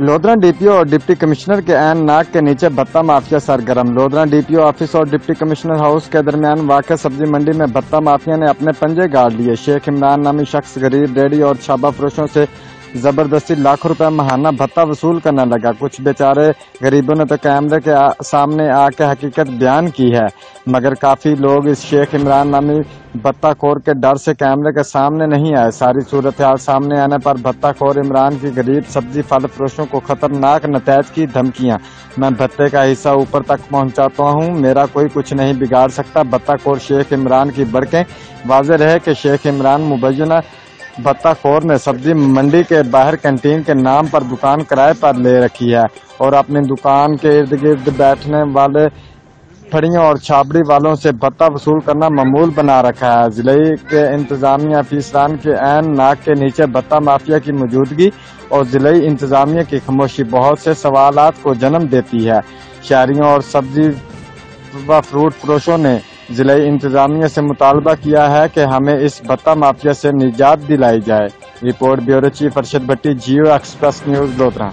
Lodhra DPO और deputy commissioner के एन नाक के नीचे भत्ता माफिया सरगर्म। लोधरा डीपीओ ऑफ़िस और डिप्टी कमिश्नर हाउस के दरमियान वाक़ सब्ज़ी मंडी में भत्ता माफिया ने अपने पंजे गाड़ लिए शेख इमरान नामी शख्स गरीब रेडी और छाबा फरोशों से ज़बरदस्ती लाखों रुपए महाना भत्ता वसूल करने लगा। कुछ बेचारे गरीबों ने तो कैमरे के आ, सामने आके हकीकत बयान की है मगर काफ़ी लोग इस शेख इमरान नामी भत्ता खोर के डर से कैमरे के सामने नहीं आए। सारी सूरत हाल सामने आने पर भत्ता खोर इमरान की गरीब सब्ज़ी फल फरोशों को खतरनाक नतज की धमकियाँ। मैं भत्ते का हिस्सा ऊपर तक पहुंचाता हूँ। मेरा कोई कुछ नहीं बिगाड़ सकता। भत्ता खोर शेख इमरान की बड़कें वाजह रहे कि शेख इमरान मुबैना भत्ताखोर ने सब्ज़ी मंडी के बाहर कैंटीन के नाम पर दुकान किराए पर ले रखी है और अपनी दुकान के इर्द गिर्द बैठने वाले फड़ियों और छाबड़ी वालों से भत्ता वसूल करना मामूल बना रखा है। ज़िले के इंतजामिया फीसरान के एन नाक के नीचे भत्ता माफिया की मौजूदगी और ज़िले इंतजामिया की खामोशी बहुत से सवाल को जन्म देती है। शहरियों और सब्ज़ी व फ्रूट फरोशों ने ज़िले इंतजामिया से मुतालबा किया है कि हमें इस भत्ता माफिया से निजात दिलाई जाए। Report bureau chief Arshad Bhatti, Geo express news, Lodhra.